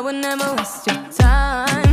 I would never waste your time.